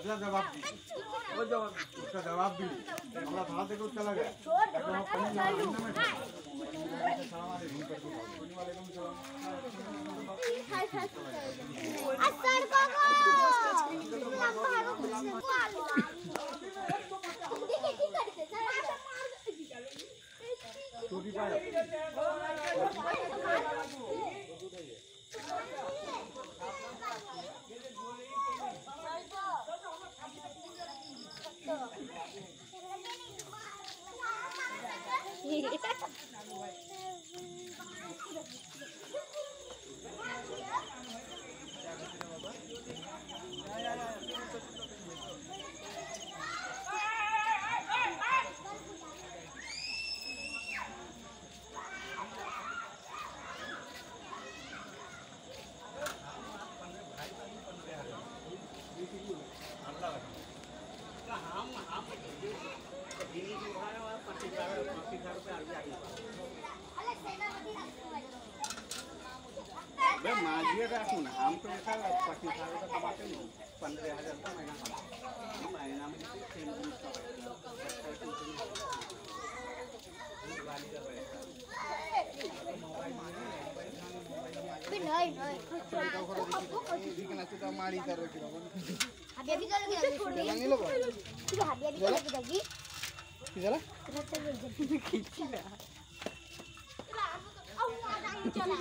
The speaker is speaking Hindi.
अच्छा जवाब दी वो जवाब उसका जवाब भी। हमारा बाहर देखो चला गया। देखो हम कहीं मैं मांगिए रखूँ ना हम तो बेटा पच्चीस हजार का कमाते हैं पंद्रह हजार का महीना हम महीना में तीन दिन का नहीं नहीं ठीक ना तो मारी करो कि अभी अभी कल के छोड़ नहीं लो हां अभी अभी कल के কি জালা चला